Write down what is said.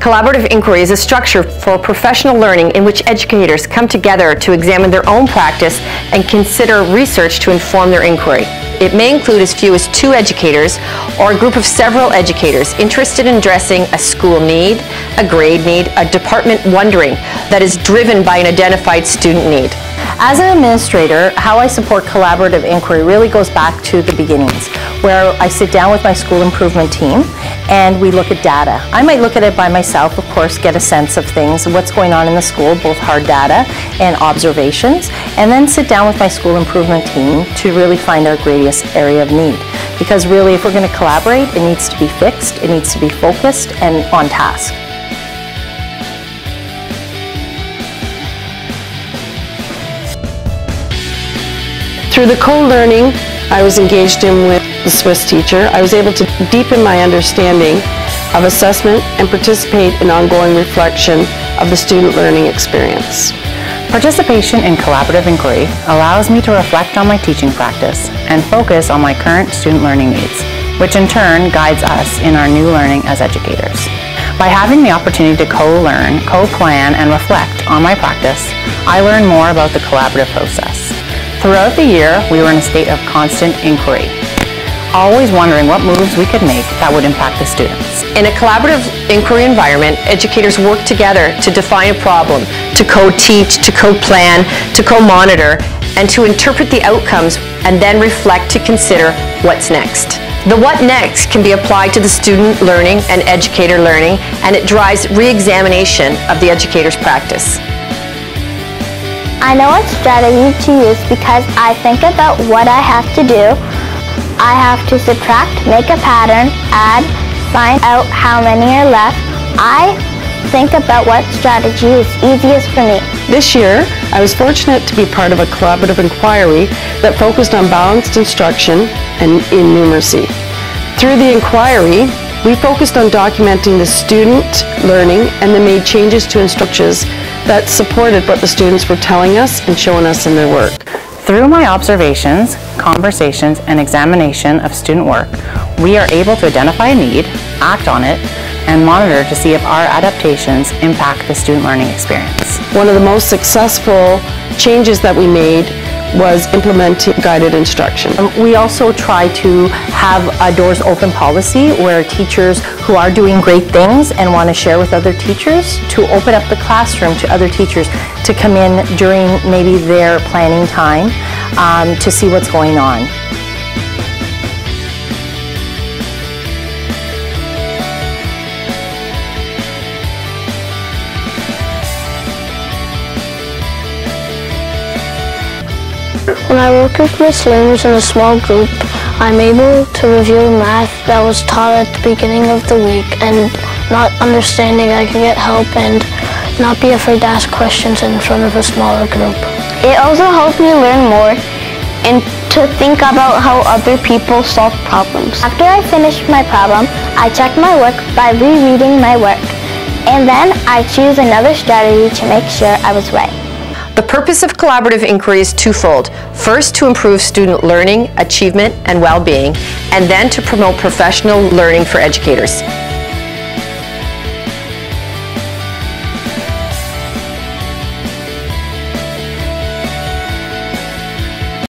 Collaborative inquiry is a structure for professional learning in which educators come together to examine their own practice and consider research to inform their inquiry. It may include as few as two educators or a group of several educators interested in addressing a school need, a grade need, a department wondering that is driven by an identified student need. As an administrator, how I support collaborative inquiry really goes back to the beginnings, where I sit down with my school improvement team and we look at data. I might look at it by myself, of course, get a sense of things, what's going on in the school, both hard data and observations, and then sit down with my school improvement team to really find our greatest area of need. Because really, if we're going to collaborate, it needs to be fixed, it needs to be focused and on task. Through the co-learning I was engaged in with the Swiss teacher, I was able to deepen my understanding of assessment and participate in ongoing reflection of the student learning experience. Participation in collaborative inquiry allows me to reflect on my teaching practice and focus on my current student learning needs, which in turn guides us in our new learning as educators. By having the opportunity to co-learn, co-plan, and reflect on my practice, I learn more about the collaborative process. Throughout the year, we were in a state of constant inquiry, always wondering what moves we could make that would impact the students. In a collaborative inquiry environment, educators work together to define a problem, to co-teach, to co-plan, to co-monitor, and to interpret the outcomes and then reflect to consider what's next. The what next can be applied to the student learning and educator learning, and it drives re-examination of the educator's practice. I know what strategy to use because I think about what I have to do. I have to subtract, make a pattern, add, find out how many are left. I think about what strategy is easiest for me. This year, I was fortunate to be part of a collaborative inquiry that focused on balanced instruction and in numeracy. Through the inquiry, we focused on documenting the student learning and then made changes to instructions that supported what the students were telling us and showing us in their work. Through my observations, conversations, and examination of student work, we are able to identify a need, act on it, and monitor to see if our adaptations impact the student learning experience. One of the most successful changes that we made was implementing guided instruction. Um, we also try to have a doors open policy where teachers who are doing great things and want to share with other teachers to open up the classroom to other teachers to come in during maybe their planning time um, to see what's going on. When I work with my Looms in a small group, I'm able to review math that was taught at the beginning of the week and not understanding I can get help and not be afraid to ask questions in front of a smaller group. It also helps me learn more and to think about how other people solve problems. After I finish my problem, I check my work by rereading my work. And then I choose another strategy to make sure I was right. The purpose of collaborative inquiry is twofold. First, to improve student learning, achievement, and well-being, and then to promote professional learning for educators.